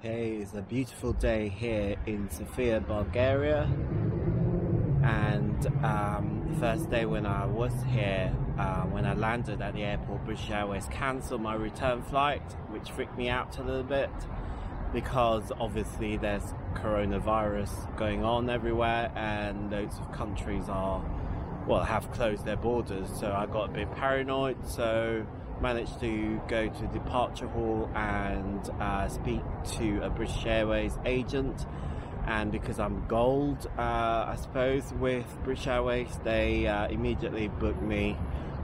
Hey, it's a beautiful day here in Sofia, Bulgaria. And um, the first day when I was here, uh, when I landed at the airport, British Airways cancelled my return flight, which freaked me out a little bit because obviously there's coronavirus going on everywhere and loads of countries are, well, have closed their borders. So I got a bit paranoid. So managed to go to departure hall and uh, speak to a British Airways agent. And because I'm gold, uh, I suppose, with British Airways, they uh, immediately booked me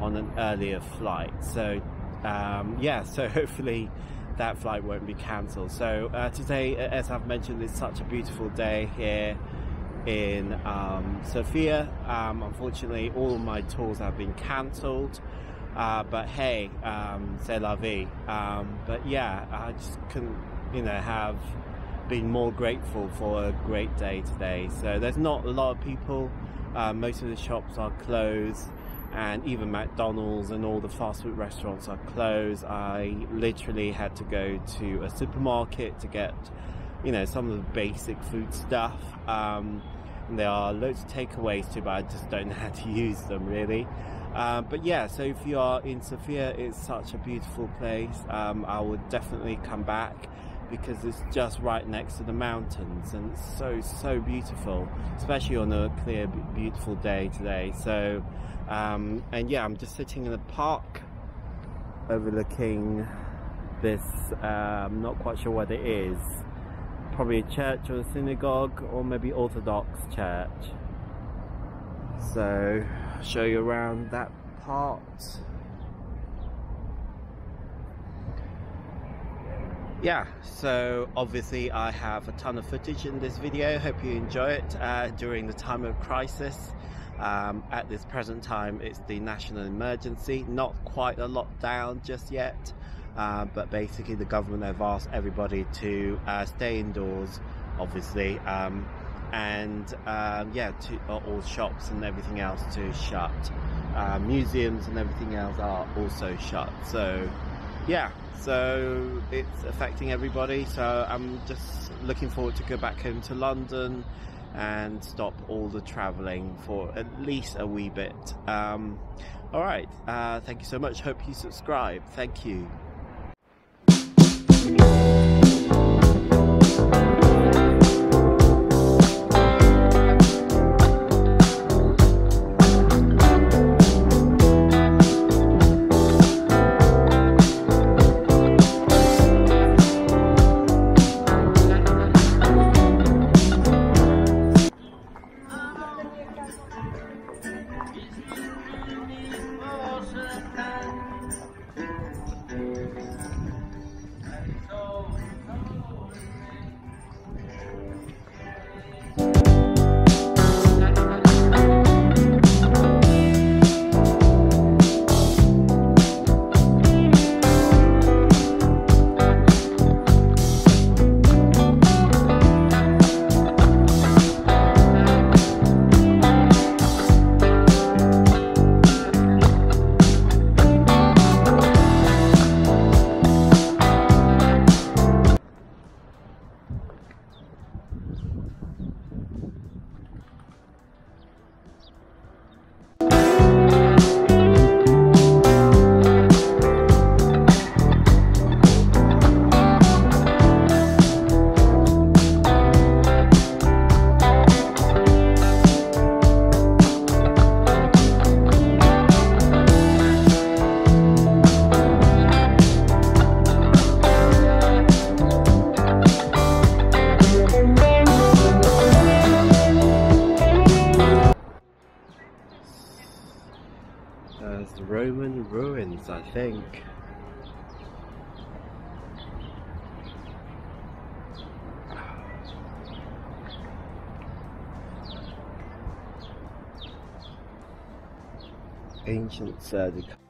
on an earlier flight. So, um, yeah, so hopefully that flight won't be cancelled. So, uh, today, as I've mentioned, it's such a beautiful day here in um, Sofia. Um, unfortunately, all my tours have been cancelled. Uh, but hey, um, c'est la vie. Um, but yeah, I just couldn't, you know, have been more grateful for a great day today. So there's not a lot of people. Uh, most of the shops are closed, and even McDonald's and all the fast food restaurants are closed. I literally had to go to a supermarket to get, you know, some of the basic food stuff. Um, there are loads of takeaways too, but I just don't know how to use them really. Um, but yeah, so if you are in Sofia, it's such a beautiful place. Um, I would definitely come back because it's just right next to the mountains and it's so, so beautiful, especially on a clear, beautiful day today. So, um, and yeah, I'm just sitting in the park overlooking this, uh, I'm not quite sure what it is, probably a church or a synagogue or maybe Orthodox church. So, show you around that part. Yeah, so obviously I have a ton of footage in this video. Hope you enjoy it uh, during the time of crisis. Um, at this present time, it's the national emergency. Not quite a lockdown just yet, uh, but basically the government have asked everybody to uh, stay indoors, obviously. Um, and um, yeah, to, uh, all shops and everything else to shut. Uh, museums and everything else are also shut. So yeah, so it's affecting everybody. So I'm just looking forward to go back home to London and stop all the traveling for at least a wee bit. Um, all right, uh, thank you so much. Hope you subscribe. Thank you. I think. Ancient Serdica.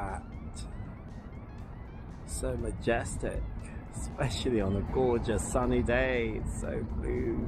That. So majestic, especially on a gorgeous sunny day. It's so blue.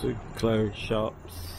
So clothes shops